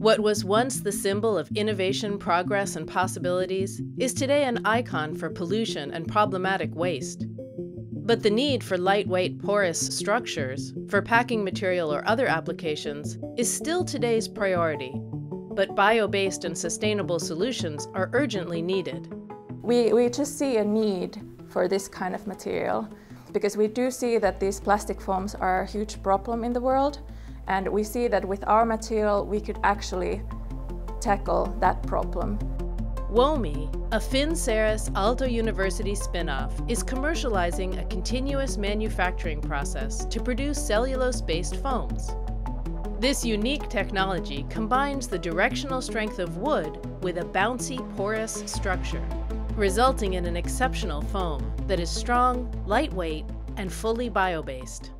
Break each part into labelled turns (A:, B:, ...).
A: What was once the symbol of innovation, progress, and possibilities is today an icon for pollution and problematic waste. But the need for lightweight, porous structures, for packing material or other applications, is still today's priority. But bio-based and sustainable solutions are urgently needed.
B: We, we just see a need for this kind of material because we do see that these plastic foams are a huge problem in the world and we see that with our material, we could actually tackle that problem.
A: Woamy, a FinnCERES Aalto University spin-off, is commercializing a continuous manufacturing process to produce cellulose-based foams. This unique technology combines the directional strength of wood with a bouncy, porous structure, resulting in an exceptional foam that is strong, lightweight, and fully bio-based.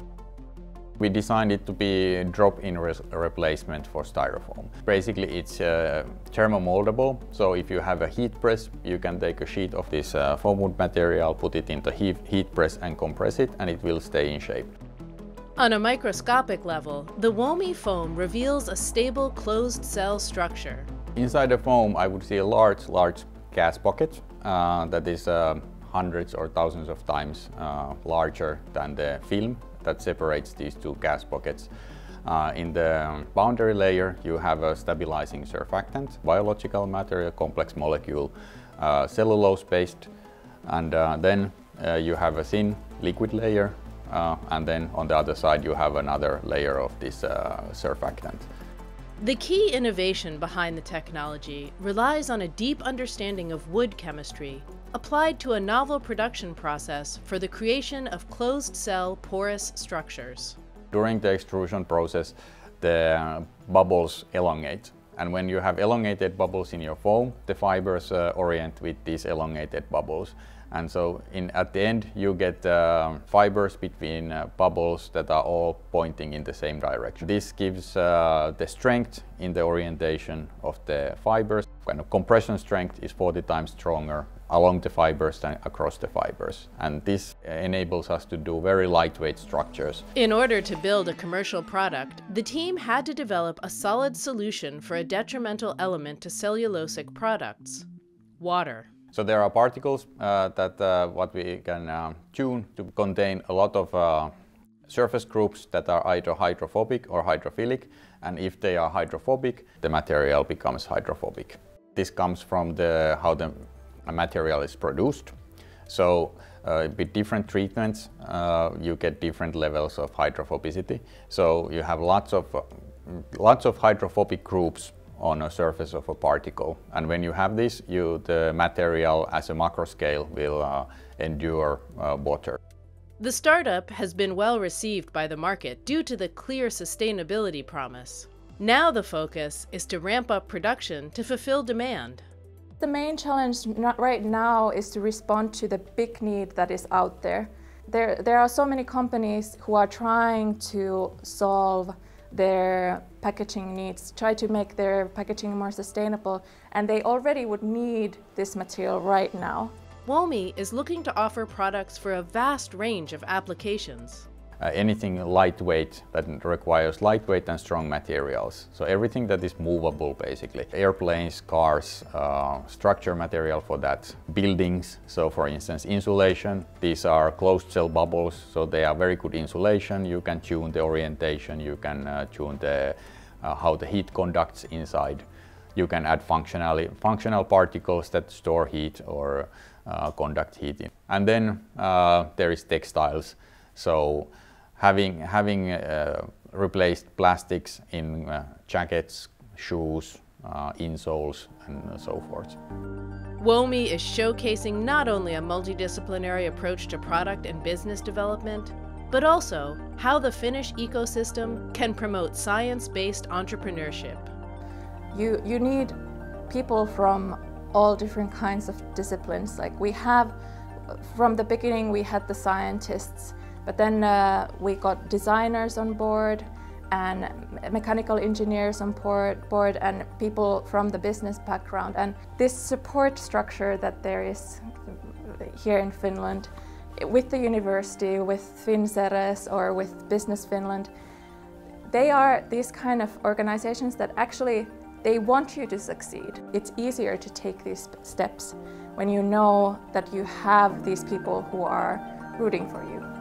C: We designed it to be drop-in re replacement for styrofoam. Basically it's uh, thermomoldable, so if you have a heat press, you can take a sheet of this uh, foam wood material, put it into heat, heat press and compress it and it will stay in shape.
A: On a microscopic level, the Woamy foam reveals a stable closed cell structure.
C: Inside the foam I would see a large, large gas pocket uh, that is uh, hundreds or thousands of times uh, larger than the film that separates these two gas pockets. Uh, in the boundary layer, you have a stabilizing surfactant, biological material, complex molecule, cellulose-based, and then you have a thin liquid layer, and then on the other side you have another layer of this surfactant.
A: The key innovation behind the technology relies on a deep understanding of wood chemistry applied to a novel production process for the creation of closed-cell porous structures.
C: During the extrusion process, the bubbles elongate. And when you have elongated bubbles in your foam, the fibers uh, orient with these elongated bubbles. And so in, at the end, you get uh, fibers between uh, bubbles that are all pointing in the same direction. This gives uh, the strength in the orientation of the fibers. Kind of compression strength is 40 times stronger along the fibers than across the fibers. And this enables us to do very lightweight structures.
A: In order to build a commercial product, the team had to develop a solid solution for a detrimental element to cellulosic products, water.
C: So there are particles uh, that uh, what we can uh, tune to contain a lot of uh, surface groups that are either hydrophobic or hydrophilic. And if they are hydrophobic, the material becomes hydrophobic. This comes from the, how the material is produced. So uh, with different treatments, uh, you get different levels of hydrophobicity. So you have lots of, uh, lots of hydrophobic groups on a surface of a particle. And when you have this, you, the material as a macro scale will uh, endure uh, water.
A: The startup has been well received by the market due to the clear sustainability promise. Now the focus is to ramp up production to fulfill demand.
B: The main challenge right now is to respond to the big need that is out there. There, there are so many companies who are trying to solve their packaging needs, try to make their packaging more sustainable, and they already would need this material right now.
A: Woamy is looking to offer products for a vast range of applications
C: uh, anything lightweight that requires lightweight and strong materials. So everything that is movable basically. Airplanes, cars, uh, structure material for that. Buildings, so for instance insulation. These are closed cell bubbles, so they are very good insulation. You can tune the orientation, you can uh, tune the, uh, how the heat conducts inside. You can add functionally, functional particles that store heat or uh, conduct heat. And then uh, there is textiles. So having, having uh, replaced plastics in uh, jackets, shoes, uh, insoles and so forth.
A: Woamy is showcasing not only a multidisciplinary approach to product and business development, but also how the Finnish ecosystem can promote science-based entrepreneurship.
B: You, you need people from all different kinds of disciplines. Like we have, from the beginning we had the scientists, but then uh, we got designers on board and mechanical engineers on board, and people from the business background. And this support structure that there is here in Finland with the university, with FinnCERES or with Business Finland, they are these kind of organizations that actually they want you to succeed. It's easier to take these steps when you know that you have these people who are rooting for you.